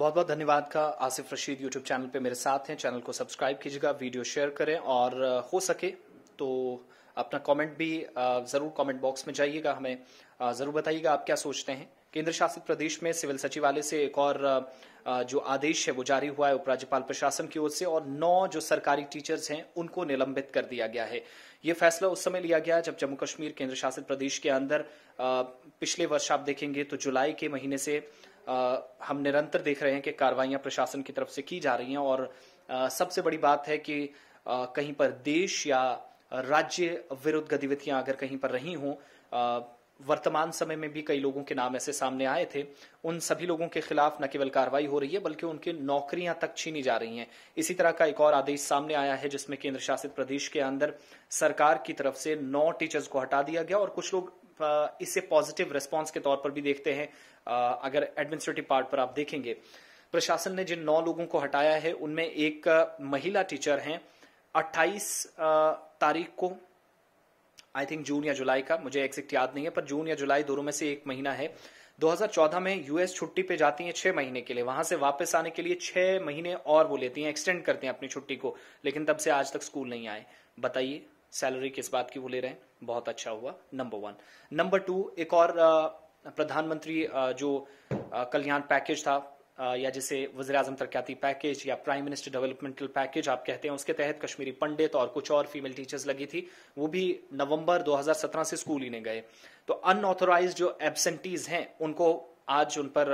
बहुत बहुत धन्यवाद का आसिफ रशीद यूट्यूब चैनल पे मेरे साथ हैं। चैनल को सब्सक्राइब कीजिएगा वीडियो शेयर करें और हो सके तो अपना कमेंट भी ज़रूर कमेंट बॉक्स में जाइएगा। हमें ज़रूर बताइएगा आप क्या सोचते हैं। केंद्र शासित प्रदेश में सिविल सचिवालय से एक और जो आदेश है वो जारी हुआ है उपराज्यपाल प्रशासन की ओर से और नौ जो सरकारी टीचर्स हैं उनको निलंबित कर दिया गया है। ये फैसला उस समय लिया गया जब जम्मू कश्मीर केंद्र शासित प्रदेश के अंदर पिछले वर्ष आप देखेंगे तो जुलाई के महीने से हम निरंतर देख रहे हैं कि कार्रवाइयाँ प्रशासन की तरफ़ से की जा रही हैं और सबसे बड़ी बात है कि कहीं पर देश या राज्य विरुद्ध गतिविधियाँ अगर कहीं पर रही हों वर्तमान समय में भी कई लोगों के नाम ऐसे सामने आए थे। उन सभी लोगों के खिलाफ न केवल कार्रवाई हो रही है, बल्कि उनकी नौकरियाँ तक छीनी जा रही हैं। इसी तरह का एक और आदेश सामने आया है, जिसमें केंद्र शासित प्रदेश के अंदर सरकार की तरफ़ से नौ टीचर्स को हटा दिया गया और कुछ लोग इसे पॉजिटिव रिस्पॉन्स के तौर पर भी देखते हैं। अगर एडमिनिस्ट्रेटिव पार्ट पर आप देखेंगे, प्रशासन ने जिन नौ लोगों को हटाया है, उनमें एक महिला टीचर हैं। 28 तारीख को आई थिंक जून या जुलाई का, मुझे एग्जैक्ट याद नहीं है, पर जून या जुलाई दोनों में से एक महीना है। 2014 में यूएस छुट्टी पे जाती हैं छह महीने के लिए। वहाँ से वापस आने के लिए छह महीने और वो लेती हैं एक्सटेंड करते हैं अपनी छुट्टी को, लेकिन तब से आज तक स्कूल नहीं आए। बताइए सैलरी किस बात की वो ले रहे हैं? बहुत अच्छा हुआ नंबर वन नंबर टू एक और प्रधानमंत्री जो कल्याण पैकेज था या जिसे वजी अजम तरक्याती पैकेज या प्राइम मिनिस्टर डेवलपमेंटल पैकेज आप कहते हैं, उसके तहत कश्मीरी पंडित और कुछ और फीमेल टीचर्स लगी थी, वो भी नवंबर 2017 से स्कूल ही नहीं गए। तो अनऑथोराइज जो एबसेंटीज हैं, उनको आज उन पर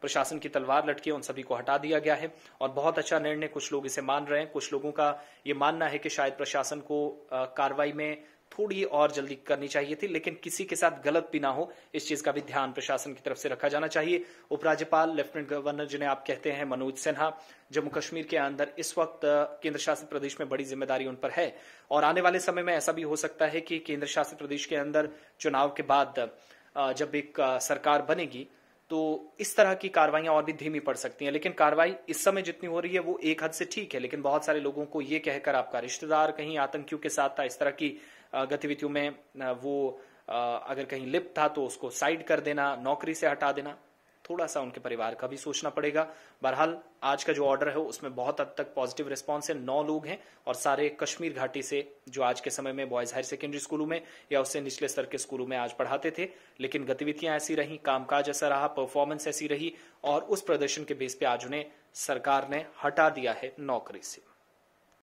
प्रशासन की तलवार लटकी उन सभी को हटा दिया गया है और बहुत अच्छा निर्णय कुछ लोग इसे मान रहे हैं। कुछ लोगों का ये मानना है कि शायद प्रशासन को कार्रवाई में थोड़ी और जल्दी करनी चाहिए थी, लेकिन किसी के साथ गलत भी ना हो, इस चीज़ का भी ध्यान प्रशासन की तरफ़ से रखा जाना चाहिए। उपराज्यपाल, लेफ्टिनेंट गवर्नर जिन्हें आप कहते हैं, मनोज सिन्हा, जम्मू कश्मीर के अंदर इस वक्त केंद्र शासित प्रदेश में बड़ी ज़िम्मेदारी उन पर है। और आने वाले समय में ऐसा भी हो सकता है कि केंद्र शासित प्रदेश के अंदर चुनाव के बाद जब एक सरकार बनेगी तो इस तरह की कार्रवाइयाँ और भी धीमी पड़ सकती हैं। लेकिन कार्रवाई इस समय जितनी हो रही है, वो एक हद से ठीक है, लेकिन बहुत सारे लोगों को ये कहकर आपका रिश्तेदार कहीं आतंकियों के साथ था, इस तरह की गतिविधियों में वो अगर कहीं लिप्त था तो उसको साइड कर देना, नौकरी से हटा देना। थोड़ा सा उनके परिवार का भी सोचना पड़ेगा। बहरहाल, आज का जो ऑर्डर है, उसमें बहुत हद तक पॉजिटिव रिस्पॉन्स है। नौ लोग हैं और सारे कश्मीर घाटी से, जो आज के समय में बॉयज़ हायर सेकेंडरी स्कूलों में या उससे निचले स्तर के स्कूलों में आज पढ़ाते थे। लेकिन गतिविधियाँ ऐसी रही, कामकाज ऐसा रहा परफॉर्मेंस ऐसी रही और उस प्रदर्शन के बेस पे आज उन्हें सरकार ने हटा दिया है नौकरी से।